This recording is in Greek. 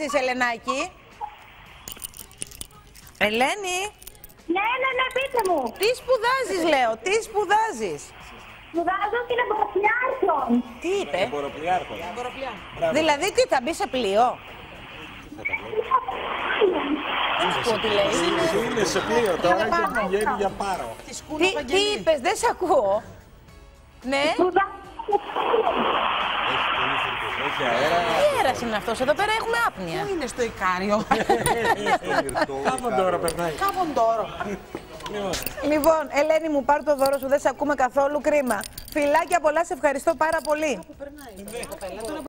σπουδάζεις, Ελενάκη. Ελένη, Ναι, ναι, ναι, πείτε μου. τι σπουδάζεις, λέω, τι σπουδάζεις; Σπουδάζω στην Εμποροπλιάρχον. Τι είπε, Μποροπλιάρχο. δηλαδή τι θα μπει σε πλοίο; Ακούω τι λέει. Είναι σε πλοίο τώρα και πηγαίνει για πάρο. Τη σκούνα Τι, τι Βαγγελή. είπες, δεν σε ακούω. Ναι, Σπουδάζω Έχει αέρα. Τι αέρας είναι αυτός, εδώ πέρα έχουμε άπνοια. Πού είναι στο Ικάριο; Κάπου τώρα περνάει. Κάπου τώρα. Λοιπόν, Ελένη μου, πάρ το δώρο σου, δεν σε ακούμε καθόλου κρίμα. Φιλάκια πολλά, σε ευχαριστώ πάρα πολύ. Περνάει.